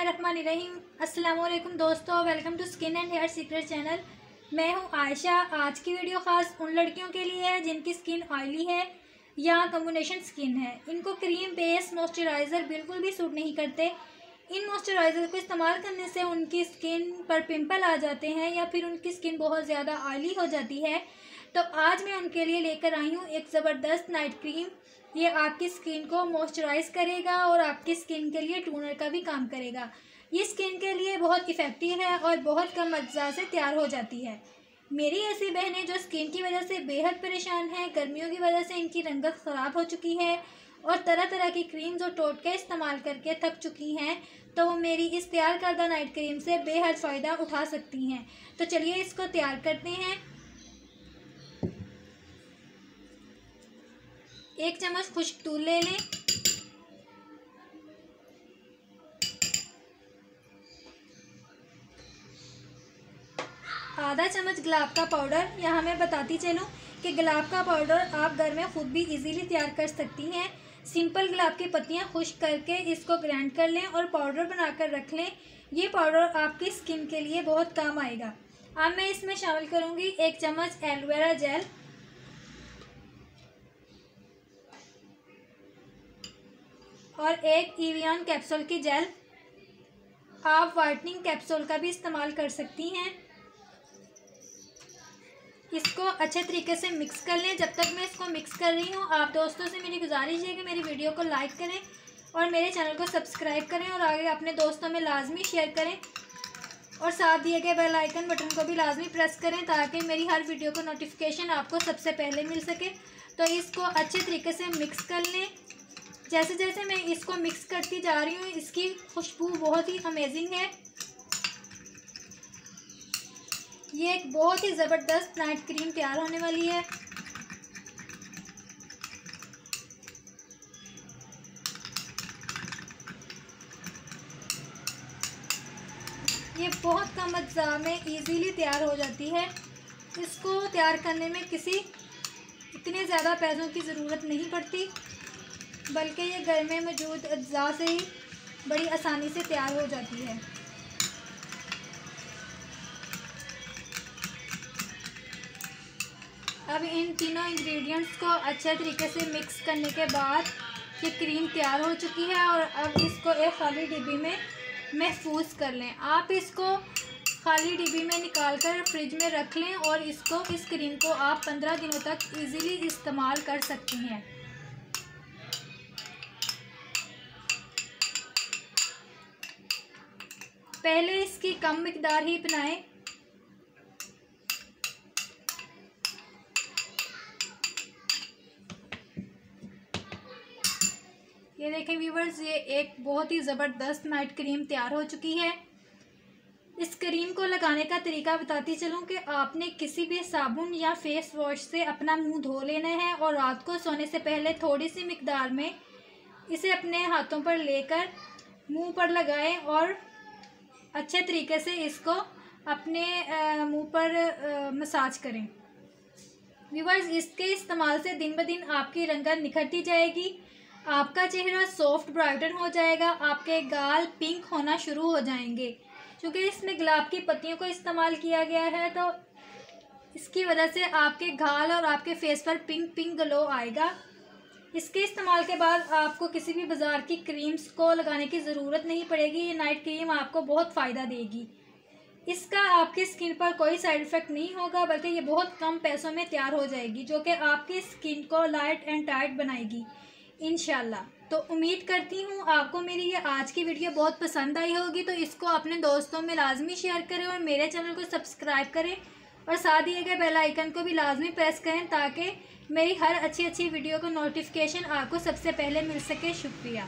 बिस्मिल्लाहिर्रहमानिर्रहीम। अस्सलाम वालेकुम दोस्तों, welcome to skin and hair secret channel. मैं हूँ आयशा। आज की वीडियो ख़ास उन लड़कियों के लिए है जिनकी स्किन ऑयली है या कम्बिनेशन स्किन है। इनको क्रीम बेस मॉइस्चराइज़र बिल्कुल भी सूट नहीं करते। इन मॉइस्चराइज़र को इस्तेमाल करने से उनकी स्किन पर पिंपल आ जाते हैं या फिर उनकी स्किन बहुत ज़्यादा ऑयली हो जाती है। तो आज मैं उनके लिए लेकर आई हूँ एक ज़बरदस्त नाइट क्रीम ये आपकी स्किन को मॉइस्चराइज करेगा और आपकी स्किन के लिए टूनर का भी काम करेगा। ये स्किन के लिए बहुत इफ़ेक्टिव है और बहुत कम अज्जा से तैयार हो जाती है। मेरी ऐसी बहनें जो स्किन की वजह से बेहद परेशान हैं, गर्मियों की वजह से इनकी रंगत ख़राब हो चुकी है और तरह तरह की क्रीम्स और टोटके इस्तेमाल करके थक चुकी हैं तो वो मेरी इस तैयार करदा नाइट क्रीम से बेहद फ़ायदा उठा सकती हैं। तो चलिए इसको तैयार करते हैं। एक चम्मच खुश्क दूध ले लें। आधा चम्मच गुलाब का पाउडर। यहाँ मैं बताती चलूँ कि गुलाब का पाउडर आप घर में ख़ुद भी इजीली तैयार कर सकती हैं। सिंपल गुलाब की पत्तियाँ खुश्क करके इसको ग्राइंड कर लें और पाउडर बनाकर रख लें। ये पाउडर आपकी स्किन के लिए बहुत काम आएगा। अब मैं इसमें शामिल करूँगी एक चम्मच एलोवेरा जेल और एक ईवियन कैप्सूल की जेल आप वाइटनिंग कैप्सूल का भी इस्तेमाल कर सकती हैं। इसको अच्छे तरीके से मिक्स कर लें। जब तक मैं इसको मिक्स कर रही हूँ, आप दोस्तों से मेरी गुजारिश है कि मेरी वीडियो को लाइक करें और मेरे चैनल को सब्सक्राइब करें और आगे अपने दोस्तों में लाजमी शेयर करें और साथ दिए गए बेल आइकन बटन को भी लाजमी प्रेस करें ताकि मेरी हर वीडियो को नोटिफिकेशन आपको सबसे पहले मिल सके। तो इसको अच्छे तरीके से मिक्स कर लें। जैसे जैसे मैं इसको मिक्स करती जा रही हूँ, इसकी खुशबू बहुत ही अमेजिंग है। ये एक बहुत ही ज़बरदस्त नाइट क्रीम तैयार होने वाली है। ये बहुत कम अज्जा में इजीली तैयार हो जाती है। इसको तैयार करने में किसी इतने ज़्यादा पैसों की ज़रूरत नहीं पड़ती। बल्कि ये घर में मौजूद अज्जा से ही बड़ी आसानी से तैयार हो जाती है। अब इन तीनों इंग्रेडिएंट्स को अच्छे तरीके से मिक्स करने के बाद ये क्रीम तैयार हो चुकी है और अब इसको एक खाली डिब्बी में महफूज कर लें। आप इसको खाली डिब्बी में निकाल कर फ्रिज में रख लें और इसको इस क्रीम को आप पंद्रह दिनों तक इजीली इस्तेमाल कर सकती हैं। पहले इसकी कम मकदार ही बनाएँ ये देखें व्यूवर्स ये एक बहुत ही ज़बरदस्त नाइट क्रीम तैयार हो चुकी है। इस क्रीम को लगाने का तरीका बताती चलूँ कि आपने किसी भी साबुन या फेस वॉश से अपना मुँह धो लेना है और रात को सोने से पहले थोड़ी सी मकदार में इसे अपने हाथों पर लेकर मुँह पर लगाएँ और अच्छे तरीके से इसको अपने मुँह पर मसाज करें। व्यूवर्स इसके इस्तेमाल से दिन ब दिन आपकी रंगत निखरती जाएगी, आपका चेहरा सॉफ्ट ब्राइटन हो जाएगा, आपके गाल पिंक होना शुरू हो जाएँगे। क्योंकि इसमें गुलाब की पत्तियों को इस्तेमाल किया गया है तो इसकी वजह से आपके गाल और आपके फेस पर पिंक पिंक ग्लो आएगा। इसके इस्तेमाल के बाद आपको किसी भी बाज़ार की क्रीम्स को लगाने की ज़रूरत नहीं पड़ेगी, ये नाइट क्रीम आपको बहुत फ़ायदा देगी। इसका आपकी स्किन पर कोई साइड इफ़ेक्ट नहीं होगा, बल्कि ये बहुत कम पैसों में तैयार हो जाएगी, जो कि आपकी स्किन को लाइट एंड टाइट बनाएगी इन तो उम्मीद करती हूँ आपको मेरी ये आज की वीडियो बहुत पसंद आई होगी तो इसको अपने दोस्तों में लाजमी शेयर करें और मेरे चैनल को सब्सक्राइब करें। और साथ दिए गए बेल आइकन को भी लाजमी प्रेस करें ताकि मेरी हर अच्छी अच्छी वीडियो का नोटिफिकेशन आपको सबसे पहले मिल सके। शुक्रिया।